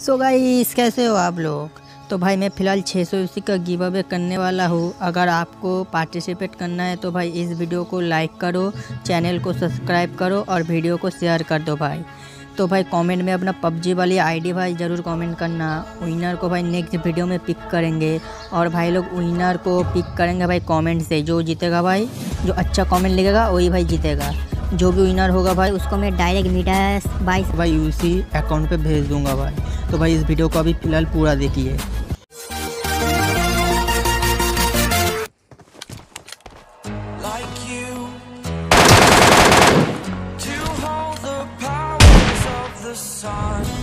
So guys कैसे हो आप लोग? तो भाई, मैं फ़िलहाल 600 सौ का गिव अवे करने वाला हूँ। अगर आपको पार्टिसिपेट करना है तो भाई, इस वीडियो को लाइक करो चैनल को सब्सक्राइब करो और वीडियो को शेयर कर दो भाई। तो भाई कमेंट में अपना पबजी वाली आईडी भाई, ज़रूर कमेंट करना। विनर को भाई नेक्स्ट वीडियो में पिक करेंगे। और भाई लोग विनर को पिक करेंगे भाई कमेंट से। जो जीतेगा भाई, जो अच्छा कमेंट लिखेगा, वही भाई जीतेगा। जो भी विनर होगा भाई उसको मैं डायरेक्ट मीटा भाई भाई उसी अकाउंट पे भेज दूँगा भाई। तो भाई इस वीडियो को अभी फ़िलहाल पूरा देखिए। Sun.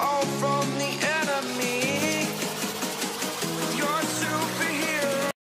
all from the